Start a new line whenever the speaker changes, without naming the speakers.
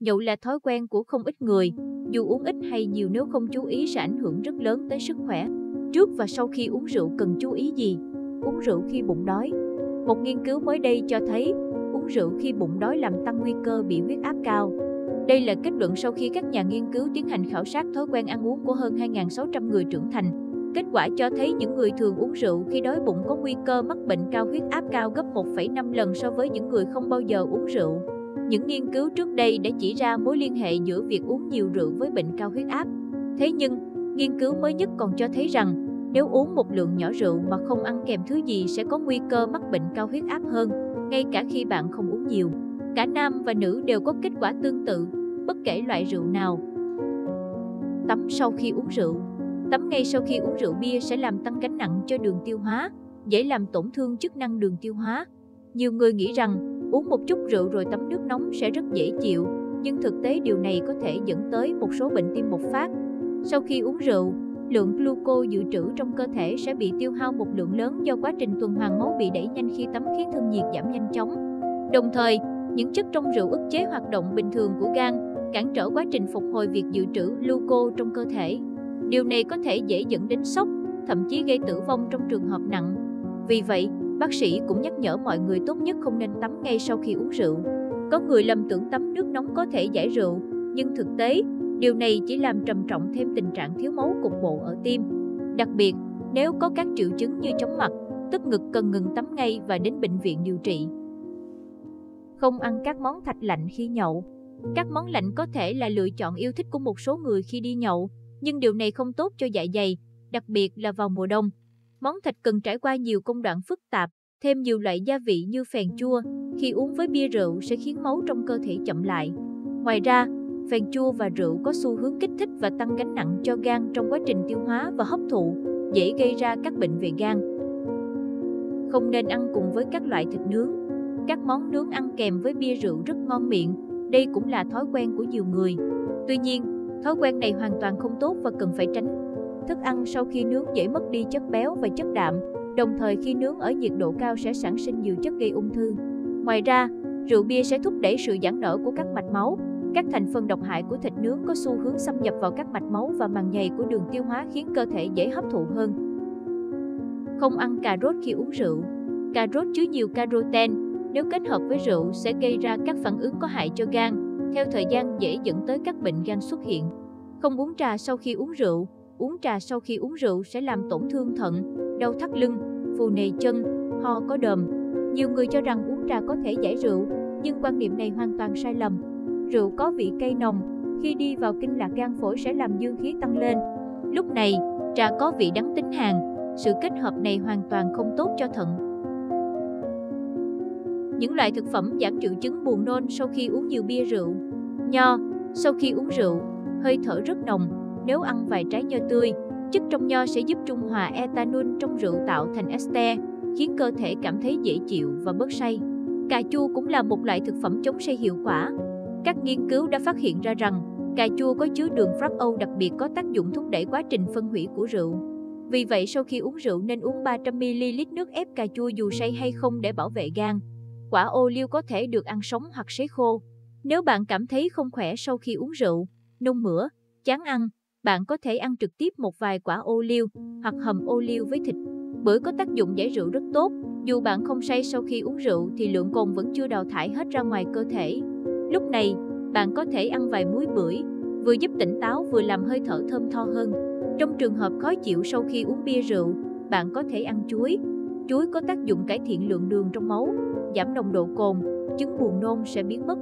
Nhậu là thói quen của không ít người, dù uống ít hay nhiều nếu không chú ý sẽ ảnh hưởng rất lớn tới sức khỏe. Trước và sau khi uống rượu cần chú ý gì? Uống rượu khi bụng đói. Một nghiên cứu mới đây cho thấy, uống rượu khi bụng đói làm tăng nguy cơ bị huyết áp cao. Đây là kết luận sau khi các nhà nghiên cứu tiến hành khảo sát thói quen ăn uống của hơn 2.600 người trưởng thành. Kết quả cho thấy những người thường uống rượu khi đói bụng có nguy cơ mắc bệnh cao huyết áp cao gấp 1,5 lần so với những người không bao giờ uống rượu. Những nghiên cứu trước đây đã chỉ ra mối liên hệ giữa việc uống nhiều rượu với bệnh cao huyết áp. Thế nhưng, nghiên cứu mới nhất còn cho thấy rằng nếu uống một lượng nhỏ rượu mà không ăn kèm thứ gì sẽ có nguy cơ mắc bệnh cao huyết áp hơn, ngay cả khi bạn không uống nhiều. Cả nam và nữ đều có kết quả tương tự, bất kể loại rượu nào. Tắm sau khi uống rượu Tắm ngay sau khi uống rượu bia sẽ làm tăng gánh nặng cho đường tiêu hóa, dễ làm tổn thương chức năng đường tiêu hóa. Nhiều người nghĩ rằng uống một chút rượu rồi tắm nước nóng sẽ rất dễ chịu, nhưng thực tế điều này có thể dẫn tới một số bệnh tim bộc phát. Sau khi uống rượu, lượng gluco dự trữ trong cơ thể sẽ bị tiêu hao một lượng lớn do quá trình tuần hoàn máu bị đẩy nhanh khi tắm khiến thân nhiệt giảm nhanh chóng. Đồng thời, những chất trong rượu ức chế hoạt động bình thường của gan, cản trở quá trình phục hồi việc dự trữ gluco trong cơ thể. Điều này có thể dễ dẫn đến sốc, thậm chí gây tử vong trong trường hợp nặng. Vì vậy, bác sĩ cũng nhắc nhở mọi người tốt nhất không nên tắm ngay sau khi uống rượu. Có người lầm tưởng tắm nước nóng có thể giải rượu, nhưng thực tế, điều này chỉ làm trầm trọng thêm tình trạng thiếu máu cục bộ ở tim. Đặc biệt, nếu có các triệu chứng như chóng mặt, tức ngực cần ngừng tắm ngay và đến bệnh viện điều trị. Không ăn các món thạch lạnh khi nhậu. Các món lạnh có thể là lựa chọn yêu thích của một số người khi đi nhậu, nhưng điều này không tốt cho dạ dày, đặc biệt là vào mùa đông. Món thịt cần trải qua nhiều công đoạn phức tạp, thêm nhiều loại gia vị như phèn chua, khi uống với bia rượu sẽ khiến máu trong cơ thể chậm lại. Ngoài ra, phèn chua và rượu có xu hướng kích thích và tăng gánh nặng cho gan trong quá trình tiêu hóa và hấp thụ, dễ gây ra các bệnh về gan. Không nên ăn cùng với các loại thịt nướng. Các món nướng ăn kèm với bia rượu rất ngon miệng, đây cũng là thói quen của nhiều người. Tuy nhiên, Thói quen này hoàn toàn không tốt và cần phải tránh. Thức ăn sau khi nướng dễ mất đi chất béo và chất đạm, đồng thời khi nướng ở nhiệt độ cao sẽ sản sinh nhiều chất gây ung thư. Ngoài ra, rượu bia sẽ thúc đẩy sự giãn nở của các mạch máu. Các thành phần độc hại của thịt nướng có xu hướng xâm nhập vào các mạch máu và màng nhầy của đường tiêu hóa khiến cơ thể dễ hấp thụ hơn. Không ăn cà rốt khi uống rượu. Cà rốt chứa nhiều caroten, nếu kết hợp với rượu sẽ gây ra các phản ứng có hại cho gan, theo thời gian dễ dẫn tới các bệnh gan xuất hiện. Không uống trà sau khi uống rượu, uống trà sau khi uống rượu sẽ làm tổn thương thận, đau thắt lưng, phù nề chân, ho có đờm. Nhiều người cho rằng uống trà có thể giải rượu, nhưng quan niệm này hoàn toàn sai lầm. Rượu có vị cay nồng, khi đi vào kinh lạc gan phổi sẽ làm dương khí tăng lên. Lúc này, trà có vị đắng tính hàn, sự kết hợp này hoàn toàn không tốt cho thận. Những loại thực phẩm giảm triệu chứng buồn nôn sau khi uống nhiều bia rượu. Nho, sau khi uống rượu, hơi thở rất nồng, nếu ăn vài trái nho tươi, chất trong nho sẽ giúp trung hòa ethanol trong rượu tạo thành ester, khiến cơ thể cảm thấy dễ chịu và bớt say. Cà chua cũng là một loại thực phẩm chống say hiệu quả. Các nghiên cứu đã phát hiện ra rằng cà chua có chứa đường fructose đặc biệt có tác dụng thúc đẩy quá trình phân hủy của rượu. Vì vậy sau khi uống rượu nên uống 300ml nước ép cà chua dù say hay không để bảo vệ gan. Quả ô liu có thể được ăn sống hoặc sấy khô. Nếu bạn cảm thấy không khỏe sau khi uống rượu, nôn mửa, chán ăn, bạn có thể ăn trực tiếp một vài quả ô liu hoặc hầm ô liu với thịt. Bưởi có tác dụng giải rượu rất tốt, dù bạn không say sau khi uống rượu thì lượng cồn vẫn chưa đào thải hết ra ngoài cơ thể. Lúc này, bạn có thể ăn vài muối bưởi, vừa giúp tỉnh táo vừa làm hơi thở thơm tho hơn. Trong trường hợp khó chịu sau khi uống bia rượu, bạn có thể ăn chuối. Chuối có tác dụng cải thiện lượng đường trong máu, giảm nồng độ cồn, chứng buồn nôn sẽ biến mất.